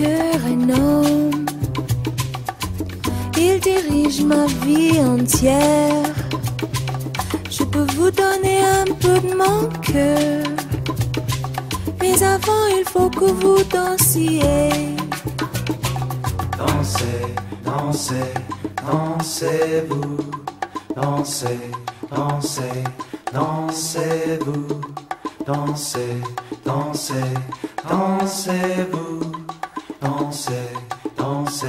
cœur un homme. Il dirige ma vie entière. Je peux vous donner un peu de mon cœur. Mais avant, il faut que vous dansiez. Dansez, dansez, dansez-vous. Dansez, dansez, dansez-vous. Dansez, dansez, dansez-vous. Dansez, dansez,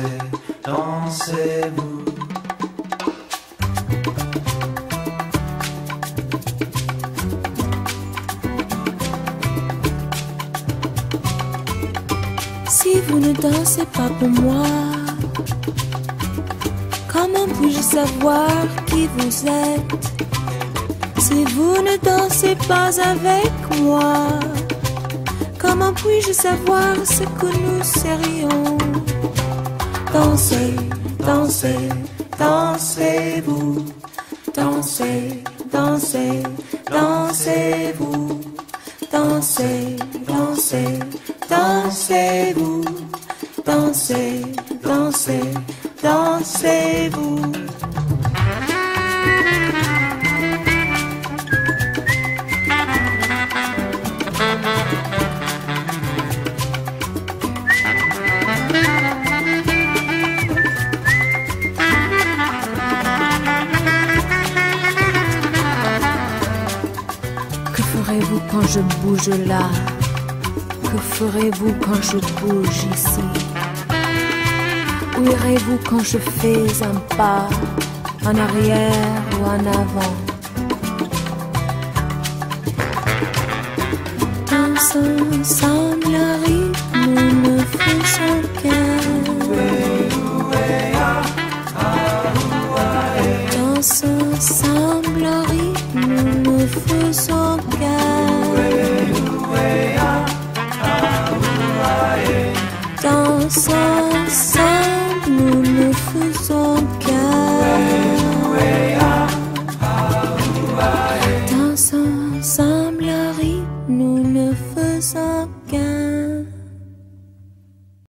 dansez-vous. Si vous ne dansez pas pour moi, comment puis-je savoir qui vous êtes? Si vous ne dansez pas avec moi, comment puis-je savoir ce que nous serions. Dansez, dansez, dansez-vous, dansez, dansez, dansez-vous, dansez, dansez, dansez-vous, dansez, dansez, dansez-vous. Quand je bouge là. Que ferez-vous quand je bouge ici? Où irez-vous quand je fais un pas En arrière ou en avant? Dansons ensemble un rythme ne faisons qu'un Dansons ensemble un rythme ne faisons So.